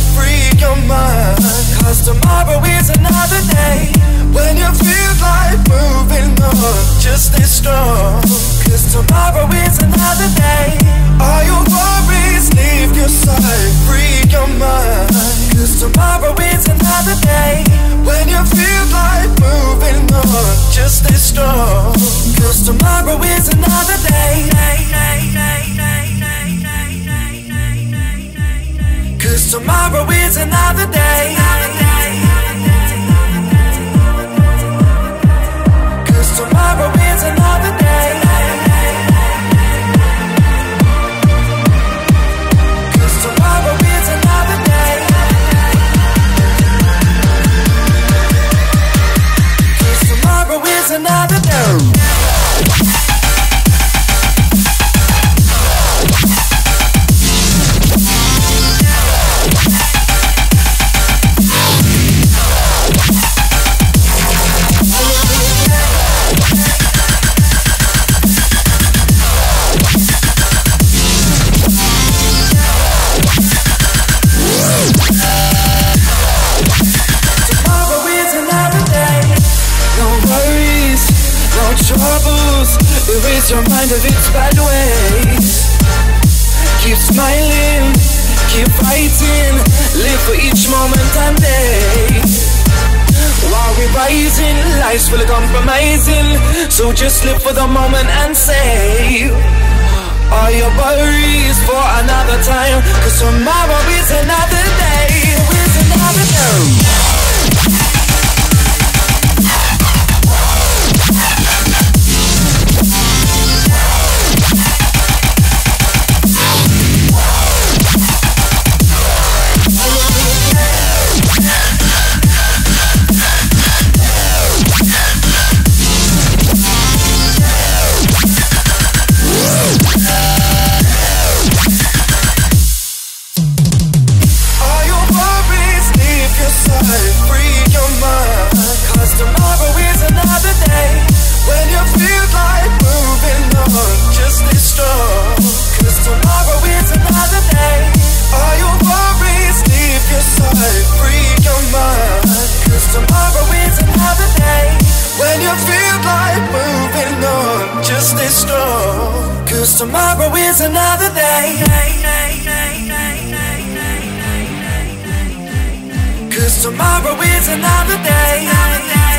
just free your mind. Cause tomorrow is another day When you feel like moving on. Just stay strong. Cause tomorrow is another day. All your worries leave your side Free your mind. Cause tomorrow is another day When you feel like moving on. Just stay strong. Cause tomorrow is another day. Tomorrow is another day. Troubles. Erase your mind of its bad ways. Keep smiling, keep fighting. Live for each moment and day. While we're rising, life's full of compromising. So just live for the moment and save all your worries for another time. Cause tomorrow is another day. As strong. Cause tomorrow is another day. Cause tomorrow is another day.